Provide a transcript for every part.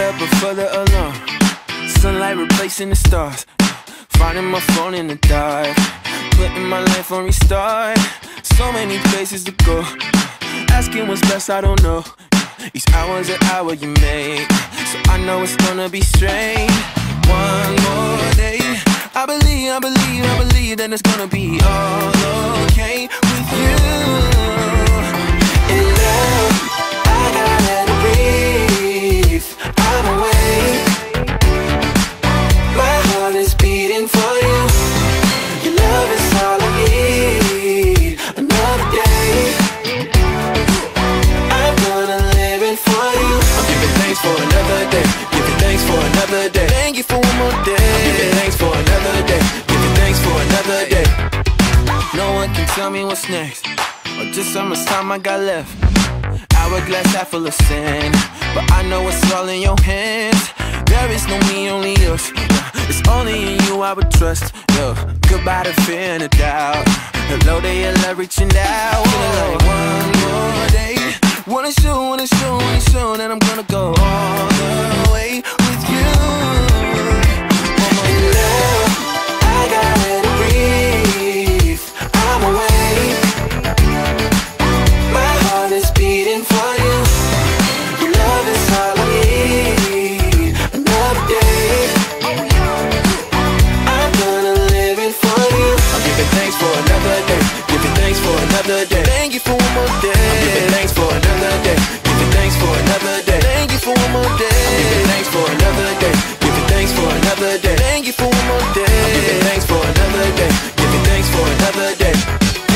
up before the alarm. Sunlight replacing the stars. Finding my phone in the dark. Putting my life on restart. So many places to go. Asking what's best, I don't know. Each hour's an hour you make. So I know it's gonna be strange. One more day. I believe, I believe, I believe that it's gonna be all okay with you. Day. Giving thanks for another day. Thank you for one more day. Giving thanks for another day. Giving thanks for another day. No one can tell me what's next. Or just how much time I got left. Hourglass half full of sand. But I know it's all in your hands. There is no me, only us. Yeah, It's only in you I would trust. Yo, goodbye to fear and doubt. Hello to your love reaching out. I'm giving thanks for another day. Giving thanks for another day. Thank you for one more day. I'm giving thanks for another day. Giving thanks for another day. Thank you for one more day. I'm giving thanks for another day. Giving thanks for another day.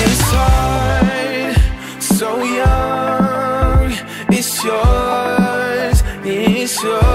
This heart, so young, it's yours, it's yours.